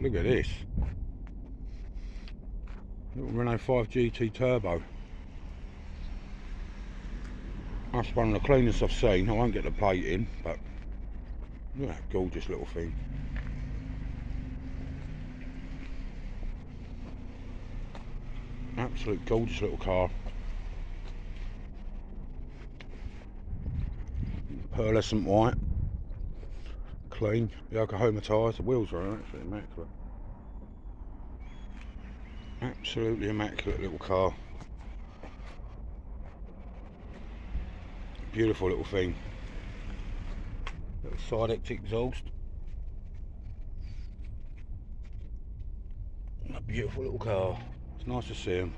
Look at this. Little Renault 5 GT Turbo. That's one of the cleanest I've seen. I won't get the plate in, but look at that gorgeous little thing. Absolute gorgeous little car. Pearlescent white. Clean. Yokohama tyres. The wheels are actually immaculate. Absolutely immaculate little car. Beautiful little thing. Little side exhaust. A beautiful little car. It's nice to see them.